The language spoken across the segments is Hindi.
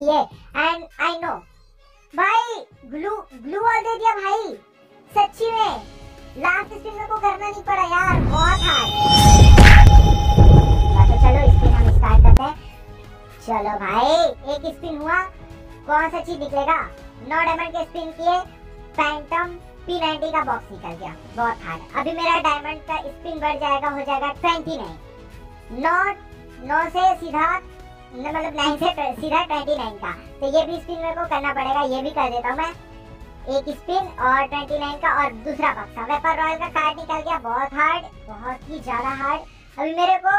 ये एंड आई नो भाई ग्लू ग्लू ऑल दे दिया भाई। सच्ची में लास्ट स्पिन मेरे को करना नहीं पड़ा यार, बहुत हार्ड तो चलो स्पिन हम स्टार्ट करते हैं। चलो भाई, एक स्पिन हुआ। कौन सा चीज़ निकलेगा? नौ डायमंड के स्पिन किए फैंटम पी नाइनटी का बॉक्स निकल गया। बहुत हार्ड अभी मेरा डायमंड का स्पिन बढ़ जाएगा, हो जाएगा ट्वेंटी नाइन नौ नौ से सीधा मतलब नाइन से सीधा ट्वेंटी नाइन का तो ये भी स्पिन मेरे को करना पड़ेगा, ये भी कर देता हूँ मैं। एक स्पिन और ट्वेंटी नाइन का और दूसरा बक्सा वेपर रॉयल का कार्ड निकल गया, बहुत हार्ड बहुत ही ज़्यादा हार्ड अभी मेरे को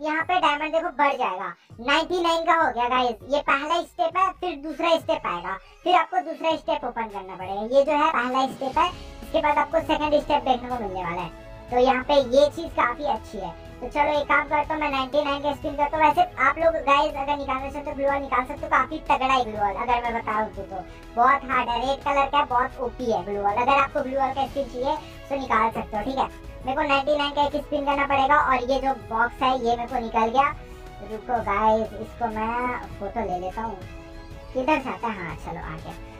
यहाँ पे डायमंड देखो बढ़ जाएगा। 99 का हो गया गाइस ये पहला स्टेप है, फिर दूसरा स्टेप आएगा। फिर आपको दूसरा स्टेप ओपन करना पड़ेगा। ये जो है पहला स्टेप है। इसके बाद आपको सेकंड स्टेप देखने को मिलने वाला है। तो यहाँ पे ये चीज़ काफ़ी अच्छी है। तो चलो एक काम करता हूँ मैं 99 का स्पिन करता हूँ। वैसे आप लोग गाइस अगर निकालना चाहते हो ग्लू वॉल निकाल सकते हो काफ़ी तगड़ा है ग्लू वॉल अगर मैं बताऊँ तो, तो। बहुत हार्ड है रेड कलर का बहुत ओपी है ग्लू वॉल अगर आपको ग्लू वॉल का स्पिन चाहिए तो निकाल सकते हो ठीक है? मेरे को 99 का एक स्पिन करना पड़ेगा और ये जो बॉक्स है ये मेरे को निकल गया। रुको गाइस इसको मैं फ़ोटो ले लेता हूँ। किधर आता है? हाँ चलो आ गया।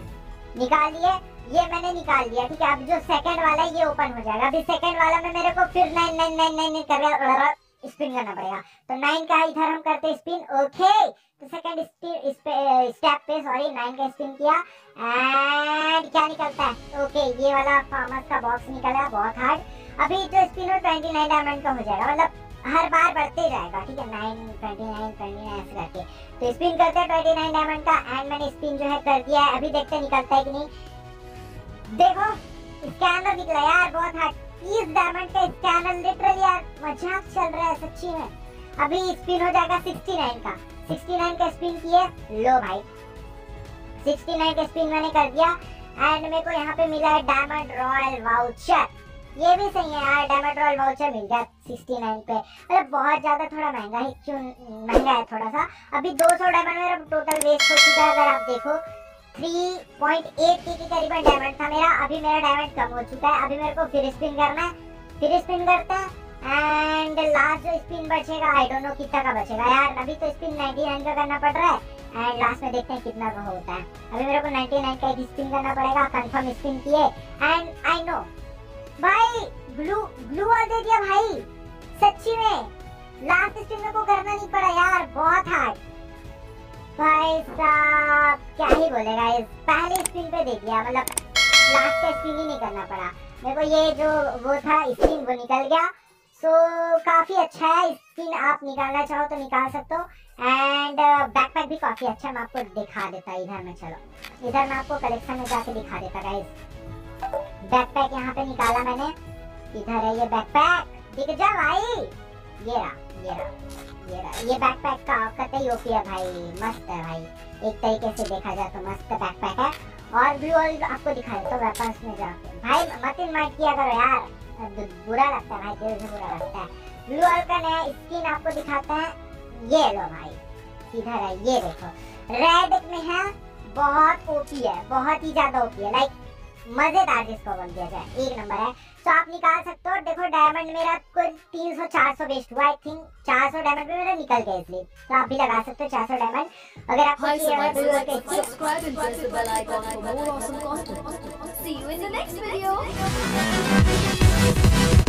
निकाल लिए ये मैंने निकाल दिया, ठीक है? अब जो सेकंड वाला है, ये ओपन हो जाएगा। अभी सेकंड वाला में मेरे को फिर नाइन नाइन नाइन नाइन कर स्पिन करना पड़ेगा। तो नाइन का इधर हम करते स्पिन ओके तो सेकंड स्टेप पे सॉरी नाइन का स्पिन किया। एंड क्या निकलता है? ओके ये वाला फार्मस का बॉक्स निकला, बहुत हार्ड अभी जो स्पिन हो ट्वेंटी नाइन डायमंड का हो जाएगा। मतलब हर बार बढ़ते जाएगा, ठीक है? Nine twenty nine twenty nine ऐसे करके। तो स्पिन करते हैं ट्वेंटी नाइन डायमंड का एंड मैंने स्पिन जो है कर दिया है। अभी देखते निकलता है कि नहीं। देखो स्कैनर निकला यार, बहुत हार्ड तीस डायमंड का स्कैनर लिटरली यार, मज़ाक चल रहा है, सच्ची में। अभी स्पिन हो जाएगा सिक्सटी नाइन का। सिक्सटी नाइन का स्पिन किए, लो भाई। सिक्सटी नाइन का स्पिन मैंने कर दिया। एंड मेरे को यहाँ पे मिला है डायमंड रॉयल वाउचर ये भी सही है यार डायमंड रॉयल वाउचर मिल गया 69 पे। मतलब बहुत ज़्यादा थोड़ा महँगा है, क्यों, महँगा है थोड़ा सा। अभी 200 डायमंड मेरा टोटल वेस्ट हो चुका है, अगर आप देखो। 3.8 के करीबन डायमंड था मेरा, अभी मेरा डायमंड कम हो चुका है। अभी मेरे को फिर स्पिन करना है। फिर स्पिन करते हैं एंड लास्ट जो स्पिन बचेगा आई डोंट नो कितना का बचेगा यार। अभी तो स्पिन 99 का करना पड़ रहा है एंड लास्ट में देखते हैं कितना का होता है। अभी मेरे को 99 का एक स्पिन करना पड़ेगा कंफर्म स्पिन किए। एंड आई नो भाई ग्लू ग्लू ऑल दे दिया भाई। सच्ची में लास्ट स्पिन मेरे को करना नहीं पड़ा यार बहुत हार्ड भाई साहब क्या ही बोलेगा इस पहले स्पिन पे दे दिया मतलब लास्ट का स्पिन ही नहीं करना पड़ा। मेरे को ये जो वो था स्पिन वो निकल गया। सो so, काफ़ी अच्छा है स्पिन आप निकालना चाहो तो निकाल सकते हो। एंड बैकपैक uh, भी काफ़ी अच्छा मैं आपको दिखा देता इधर में चलो। इधर मैं आपको कलेक्शन में जाके दिखा देता गाइस बैकपैक यहाँ पे निकाला मैंने। इधर है ये बैकपैक दिख जा भाई। ये रहा ये रहा ये रहा। ये बैकपैक का कतई ओपी है भाई। मस्त है भाई। एक तरीके से देखा जाए तो मस्त बैकपैक है। और ब्लू ऑयल आपको दिखाई तो वेपन्स में जाके। भाई, मत इनवाइट किया करो यार। बुरा लगता है भाई, दिल से बुरा लगता है। ब्लू ऑयल का नया स्किन आपको दिखाते हैं। ये लो भाई। इधर है, ये देखो। रेड में है, बहुत ओपी है, बहुत ही ज़्यादा ओपी है। लाइक मज़ेदार जिसको बोल दिया जाए। एक नंबर है। तो आप निकाल सकते हो। देखो डायमंड मेरा सौ चार सौ वेस्ट हुआ। आई थिंक चार सौ डायमंड भी मेरा निकल गया इसलिए। तो आप भी लगा सकते हो चार सौ डायमंड अगर आपको subscribe press the bell icon for more